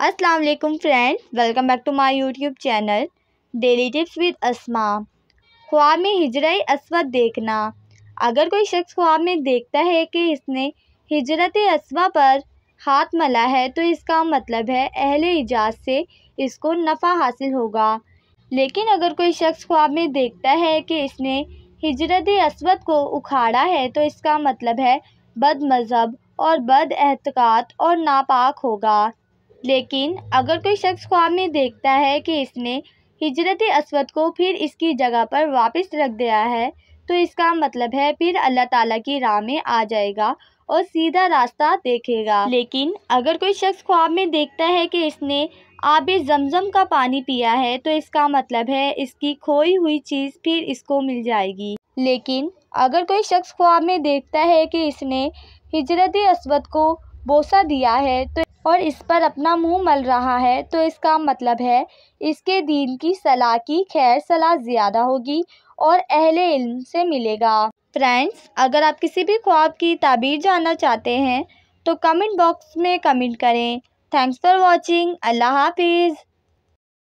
अस्सलाम वालेकुम friends welcome back to my YouTube channel daily tips with Asma ख्वाब में हिजरा असवद देखना। अगर कोई शख्स ख्वाब में देखता है कि इसने हिजरत असवा पर हाथ मला है तो इसका मतलब है अहले इजाज़ से इसको नफ़ा हासिल होगा। लेकिन अगर कोई शख्स ख्वाब में देखता है कि इसने हिजरत असवद को उखाड़ा है तो इसका मतलब है बद मज़हब और बद एहतिकात और नापाक होगा। लेकिन अगर कोई शख्स ख्वाब में देखता है कि इसने हिजरत असवद को फिर इसकी जगह पर वापस रख दिया है तो इसका मतलब है फिर अल्लाह ताला की राह में आ जाएगा और सीधा रास्ता देखेगा। लेकिन अगर कोई शख्स ख्वाब में देखता है कि इसने आब जमज़म का पानी पिया है तो इसका मतलब है इसकी खोई हुई चीज़ फिर इसको मिल जाएगी। लेकिन अगर कोई शख्स ख्वाब में देखता है कि इसने हिजरत असवद को बोसा दिया है तो और इस पर अपना मुँह मल रहा है तो इसका मतलब है, इसके दीन की सलाह की खैर सलाह ज़्यादा होगी और अहले इल्म से मिलेगा। फ्रेंड्स, अगर आप किसी भी ख्वाब की ताबीर जानना चाहते हैं तो कमेंट बॉक्स में कमेंट करें। Thanks for watching. अल्लाह हाफिज़।